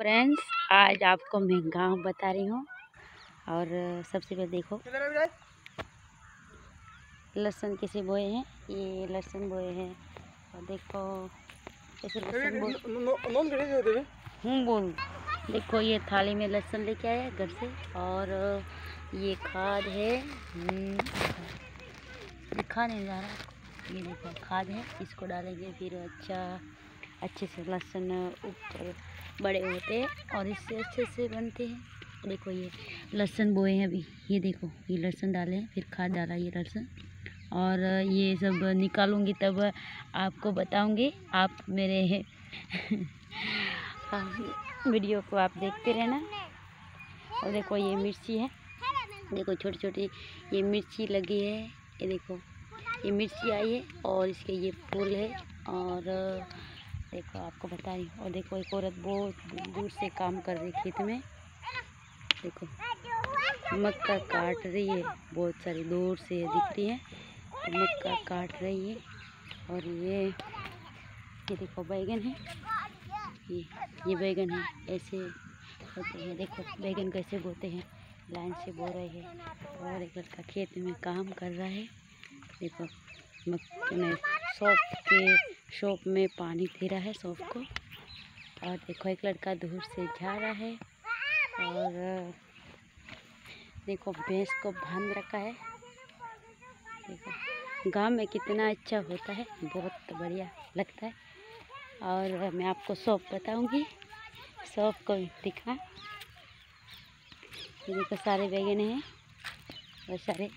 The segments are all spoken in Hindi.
फ्रेंड्स आज आपको मैं गाँव बता रही हूँ। और सबसे पहले देखो। लहसुन किसी बोए हैं। ये लहसुन बोए हैं। और देखो लहसुन हूँ। बोल। देखो ये थाली में लहसुन लेके आया घर से। और ये खाद है। हम्म, दिखा नहीं जा रहा। ये देखो खाद है। इसको डालेंगे फिर अच्छा अच्छे से लहसुन ऊपर बड़े होते हैं और इससे अच्छे से बनते हैं। देखो ये लहसुन बोए हैं अभी। ये देखो, ये लहसुन डाले फिर खाद डाला ये लहसुन। और ये सब निकालूँगी तब आपको बताऊँगी। आप मेरे वीडियो को आप देखते रहना। और देखो ये मिर्ची है। देखो छोटी छोटी ये मिर्ची लगी है। ये देखो, ये मिर्ची आई है और इसके ये फूल है और देखो आपको बता रही और देखो एक औरत बहुत दूर से काम कर रही खेत में। देखो, मक्का काट रही है। बहुत सारी दूर से दिख रही है। तो मक्का काट रही है। और ये ये देखो बैगन है। ये ये बैगन है। ऐसे होते हैं। देखो, बैगन कैसे बोते हैं। लाइन से बो रहे हैं। और एक लड़का खेत में काम कर रहा है। देखो, मक्के में सौंप के शॉप में पानी पी रहा है सौंफ को और देखो, एक लड़का दूर से जा रहा है। और, देखो, भैंस को बाँध रखा है। देखो, गाँव में कितना अच्छा होता है, बहुत बढ़िया लगता है। और मैं आपको शॉप बताऊँगी शॉप को दिखा। देखो, सारे बैगन हैं और सारे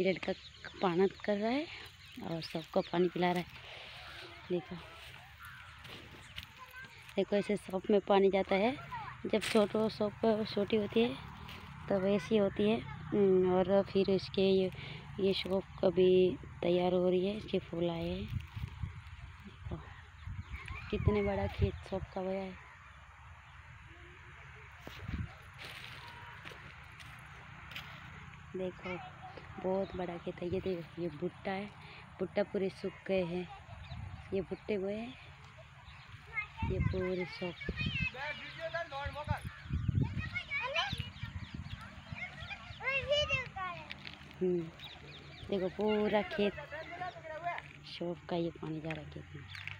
लड़का पाना कर रहा है और सबको पानी पिला रहा है। देखो देखो ऐसे सौंप में पानी जाता है। जब छोटो सौंप छोटी होती है, तब तो ऐसी होती है। और फिर इसके ये ये शॉप कभी तैयार हो रही है, इसके फूल आए हैं। देखो, कितने बड़ा खेत सौंप का गया है। देखो, बहुत बड़ा खेत है। ये देखो, ये भुट्टा है। भुट्टा पूरे सूख गए हैं। ये भुट्टे हुए ये पूरे सब हम्म, देखो पूरा खेत। शॉप का ये पानी जा रहा है खेत में।